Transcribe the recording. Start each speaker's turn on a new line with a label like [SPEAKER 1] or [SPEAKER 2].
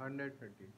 [SPEAKER 1] hundred thirty